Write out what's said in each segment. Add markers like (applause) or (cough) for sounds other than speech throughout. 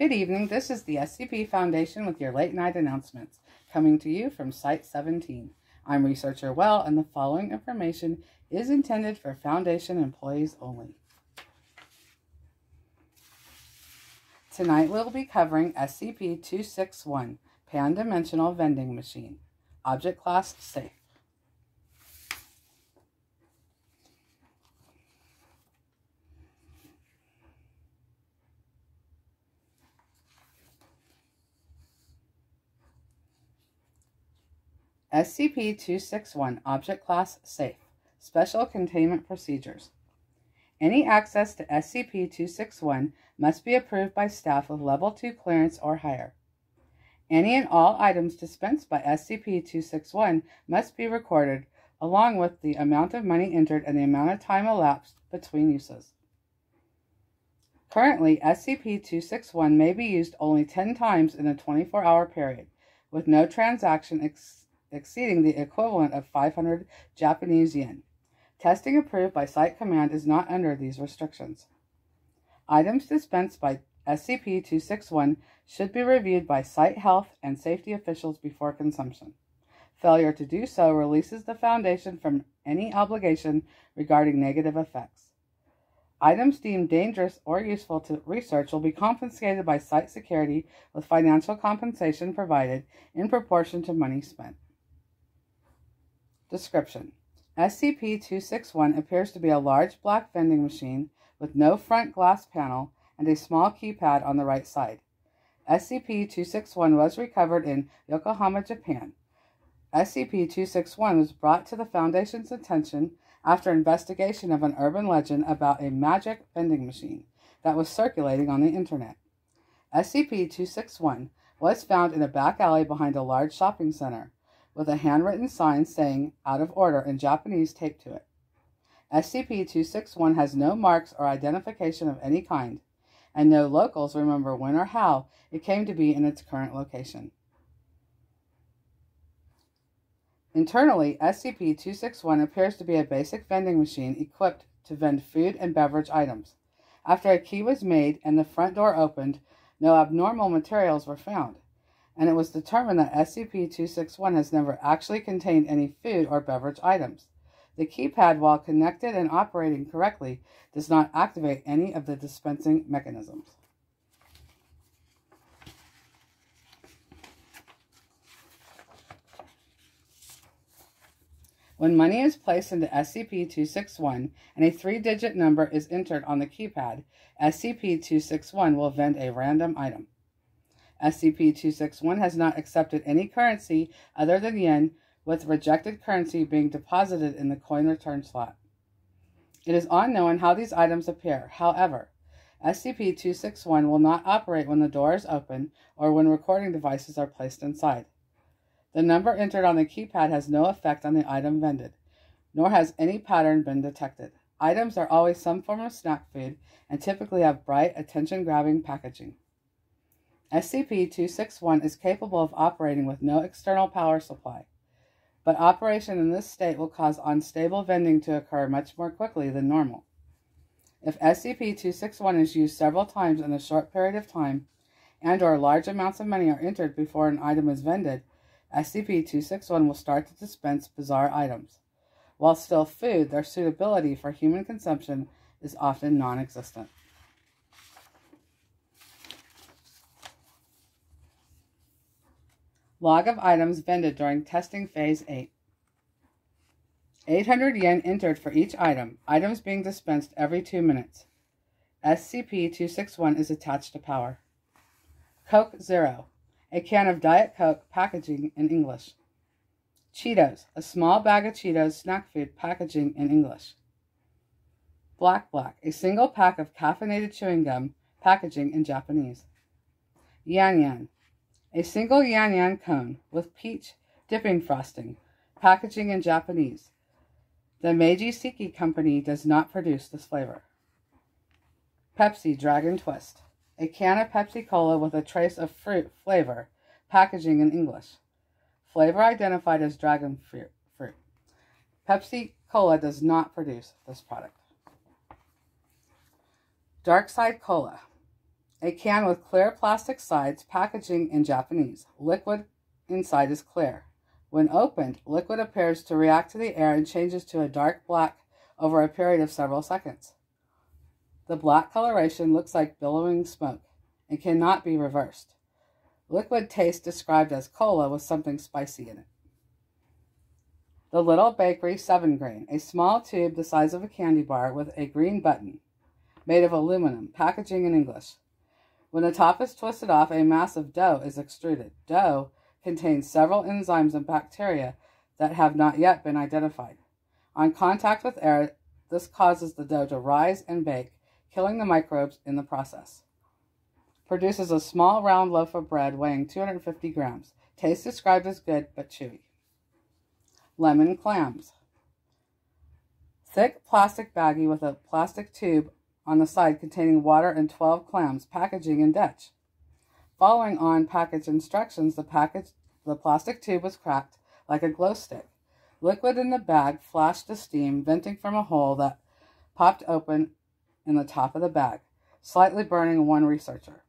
Good evening. This is the SCP Foundation with your late night announcements, coming to you from Site 17. I'm Researcher Well, and the following information is intended for Foundation employees only. Tonight we'll be covering SCP 261 Pan Dimensional Vending Machine, Object Class Safe. SCP-261 Object Class Safe Special Containment Procedures Any access to SCP-261 must be approved by staff with Level 2 clearance or higher. Any and all items dispensed by SCP-261 must be recorded, along with the amount of money entered and the amount of time elapsed between uses. Currently, SCP-261 may be used only 10 times in a 24-hour period, with no transaction ex exceeding the equivalent of 500 Japanese yen. Testing approved by Site Command is not under these restrictions. Items dispensed by SCP-261 should be reviewed by site health and safety officials before consumption. Failure to do so releases the Foundation from any obligation regarding negative effects. Items deemed dangerous or useful to research will be confiscated by site security with financial compensation provided in proportion to money spent. Description SCP-261 appears to be a large black vending machine with no front glass panel and a small keypad on the right side. SCP-261 was recovered in Yokohama, Japan. SCP-261 was brought to the Foundation's attention after investigation of an urban legend about a magic vending machine that was circulating on the internet. SCP-261 was found in a back alley behind a large shopping center with a handwritten sign saying out of order in Japanese taped to it. SCP 261 has no marks or identification of any kind, and no locals remember when or how it came to be in its current location. Internally, SCP 261 appears to be a basic vending machine equipped to vend food and beverage items. After a key was made and the front door opened, no abnormal materials were found and it was determined that SCP-261 has never actually contained any food or beverage items. The keypad, while connected and operating correctly, does not activate any of the dispensing mechanisms. When money is placed into SCP-261 and a three-digit number is entered on the keypad, SCP-261 will vend a random item. SCP-261 has not accepted any currency other than yen, with rejected currency being deposited in the coin return slot. It is unknown how these items appear. However, SCP-261 will not operate when the door is open or when recording devices are placed inside. The number entered on the keypad has no effect on the item vended, nor has any pattern been detected. Items are always some form of snack food and typically have bright, attention-grabbing packaging. SCP-261 is capable of operating with no external power supply, but operation in this state will cause unstable vending to occur much more quickly than normal. If SCP-261 is used several times in a short period of time, and or large amounts of money are entered before an item is vended, SCP-261 will start to dispense bizarre items. While still food, their suitability for human consumption is often non-existent. Log of items vended during testing phase 8. 800 yen entered for each item, items being dispensed every two minutes. SCP-261 is attached to power. Coke Zero, a can of Diet Coke packaging in English. Cheetos, a small bag of Cheetos snack food packaging in English. Black Black, a single pack of caffeinated chewing gum packaging in Japanese. Yan Yan, a single yan yan cone with peach dipping frosting, packaging in Japanese. The Meiji Seika Company does not produce this flavor. Pepsi Dragon Twist, a can of Pepsi Cola with a trace of fruit flavor, packaging in English. Flavor identified as dragon fruit. fruit. Pepsi Cola does not produce this product. Dark Side Cola, A can with clear plastic sides, packaging in Japanese. Liquid inside is clear. When opened, liquid appears to react to the air and changes to a dark black over a period of several seconds. The black coloration looks like billowing smoke and cannot be reversed. Liquid taste described as cola with something spicy in it. The Little Bakery 7 grain, a small tube the size of a candy bar with a green button, made of aluminum, packaging in English. When the top is twisted off, a mass of dough is extruded. Dough contains several enzymes and bacteria that have not yet been identified. On contact with air, this causes the dough to rise and bake, killing the microbes in the process. Produces a small round loaf of bread weighing 250 grams. Taste described as good but chewy. Lemon clams. Thick plastic baggie with a plastic tube on the side containing water and 12 clams, packaging in Dutch. Following on package instructions, the package the plastic tube was cracked like a glow stick. Liquid in the bag flashed to steam, venting from a hole that popped open in the top of the bag, slightly burning one researcher.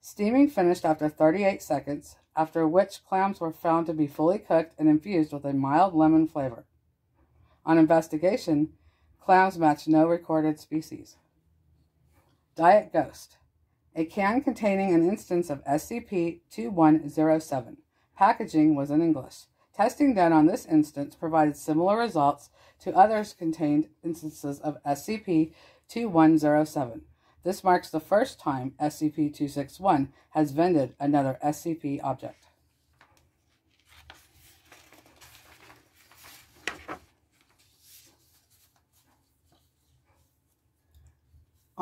Steaming finished after 38 seconds, after which clams were found to be fully cooked and infused with a mild lemon flavor. On investigation, clams matched no recorded species. Diet Ghost, a can containing an instance of SCP-2107. Packaging was in English. Testing done on this instance provided similar results to others contained instances of SCP-2107. This marks the first time SCP-261 has vended another SCP object.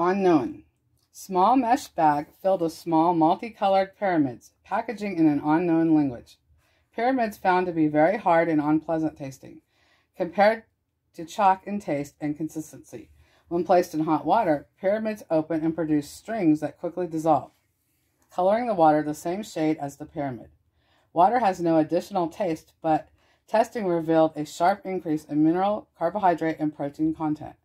Unknown. Small mesh bag filled with small multicolored pyramids, packaging in an unknown language. Pyramids found to be very hard and unpleasant tasting, compared to chalk in taste and consistency. When placed in hot water, pyramids open and produce strings that quickly dissolve, coloring the water the same shade as the pyramid. Water has no additional taste, but testing revealed a sharp increase in mineral, carbohydrate, and protein content,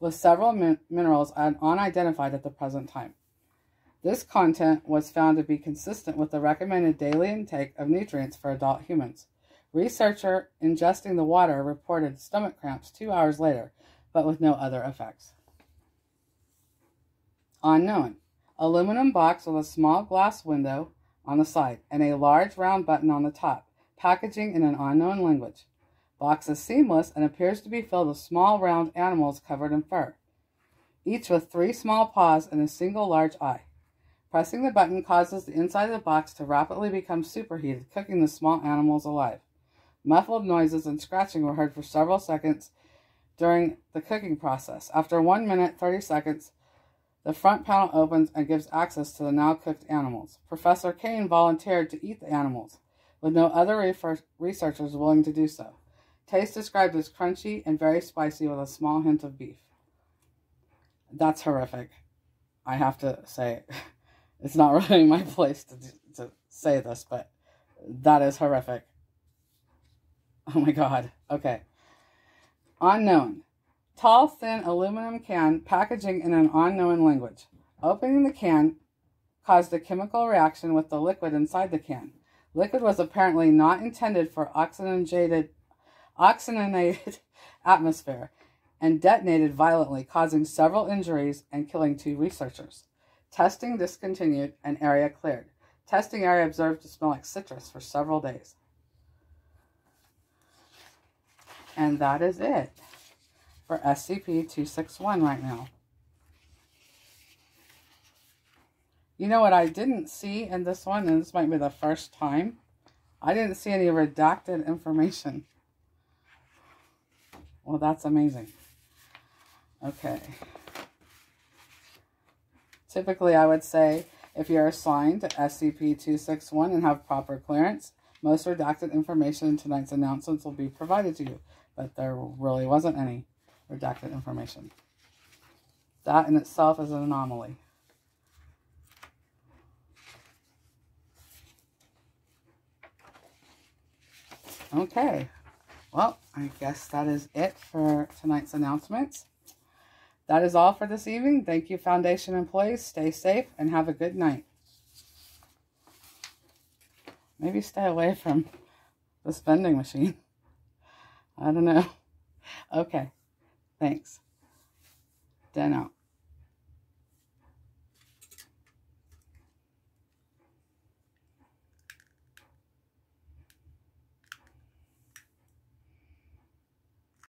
with several min minerals unidentified at the present time. This content was found to be consistent with the recommended daily intake of nutrients for adult humans. Researcher ingesting the water reported stomach cramps two hours later, but with no other effects. Unknown. Aluminum box with a small glass window on the side and a large round button on the top. Packaging in an unknown language. Box is seamless and appears to be filled with small round animals covered in fur, each with three small paws and a single large eye. Pressing the button causes the inside of the box to rapidly become superheated, cooking the small animals alive. Muffled noises and scratching were heard for several seconds during the cooking process. After 1 minute 30 seconds, the front panel opens and gives access to the now cooked animals. Professor Kain volunteered to eat the animals, with no other researchers willing to do so. Taste described as crunchy and very spicy with a small hint of beef. That's horrific. I have to say, (laughs) it's not (laughs) really my place to, to say this, but that is horrific. Oh my god. Okay. Unknown. Tall, thin aluminum can packaging in an unknown language. Opening the can caused a chemical reaction with the liquid inside the can. Liquid was apparently not intended for oxygenated, oxygenated (laughs) atmosphere and detonated violently, causing several injuries and killing two researchers. Testing discontinued and area cleared. Testing area observed to smell like citrus for several days. And that is it for SCP-261 right now. You know what I didn't see in this one, and this might be the first time, I didn't see any redacted information. Well, that's amazing. Okay. Typically, I would say if you're assigned to SCP-261 and have proper clearance, most redacted information in tonight's announcements will be provided to you but there really wasn't any redacted information. That in itself is an anomaly. Okay, well, I guess that is it for tonight's announcements. That is all for this evening. Thank you, Foundation employees. Stay safe and have a good night. Maybe stay away from the spending machine. I don't know. (laughs) Okay. Thanks. Den out.